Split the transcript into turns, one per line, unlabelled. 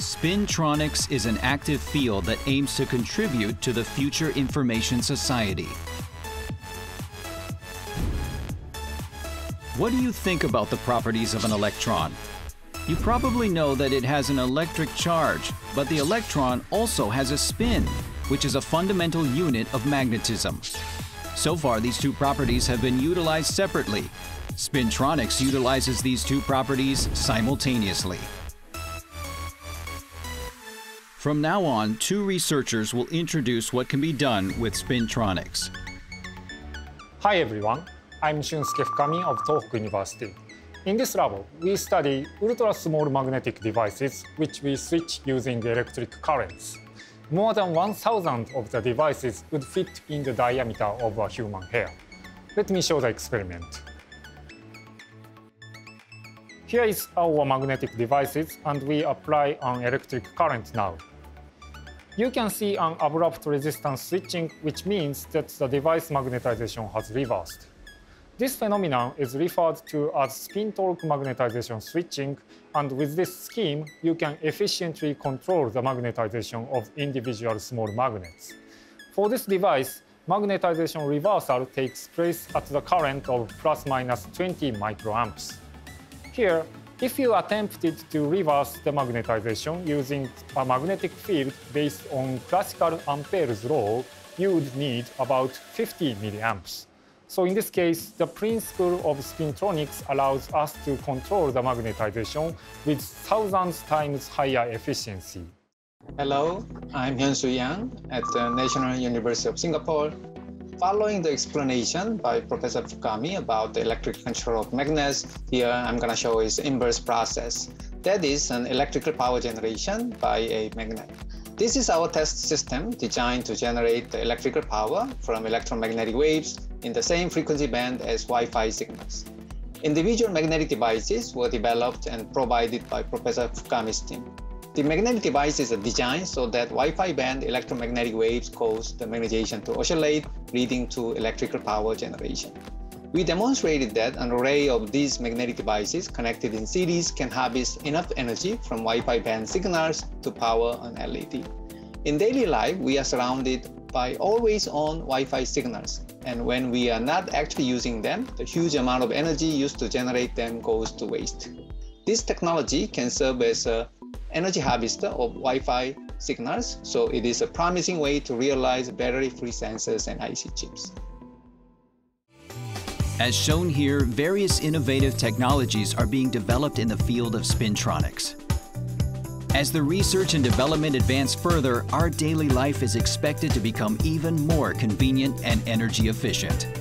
Spintronics is an active field that aims to contribute to the future information society. What do you think about the properties of an electron? You probably know that it has an electric charge, but the electron also has a spin, which is a fundamental unit of magnetism. So far, these two properties have been utilized separately. Spintronics utilizes these two properties simultaneously. From now on, two researchers will introduce what can be done with spintronics.
Hi everyone, I'm Shunsuke Fukami of Tohoku University. In this lab, we study ultra-small magnetic devices which we switch using electric currents. More than 1,000 of the devices would fit in the diameter of a human hair. Let me show the experiment. Here is our magnetic devices and we apply an electric current now. You can see an abrupt resistance switching, which means that the device magnetization has reversed. This phenomenon is referred to as spin-torque magnetization switching, and with this scheme, you can efficiently control the magnetization of individual small magnets. For this device, magnetization reversal takes place at the current of plus minus 20 microamps. Here, if you attempted to reverse the magnetization using a magnetic field based on classical Ampere's law, you would need about 50 milliamps. So in this case, the principle of spintronics allows us to control the magnetization with thousands times higher efficiency.
Hello, I'm Hyunsoo Yang at the National University of Singapore Following the explanation by Professor Fukami about the electric control of magnets, here I'm going to show his inverse process. That is an electrical power generation by a magnet. This is our test system designed to generate the electrical power from electromagnetic waves in the same frequency band as Wi-Fi signals. Individual magnetic devices were developed and provided by Professor Fukami's team. The magnetic devices are designed so that Wi-Fi band electromagnetic waves cause the magnetization to oscillate, leading to electrical power generation. We demonstrated that an array of these magnetic devices connected in series can harvest enough energy from Wi-Fi band signals to power an LED. In daily life, we are surrounded by always-on Wi-Fi signals, and when we are not actually using them, the huge amount of energy used to generate them goes to waste. This technology can serve as a energy harvester of Wi-Fi signals, so it is a promising way to realize battery-free sensors and IC chips.
As shown here, various innovative technologies are being developed in the field of spintronics. As the research and development advance further, our daily life is expected to become even more convenient and energy efficient.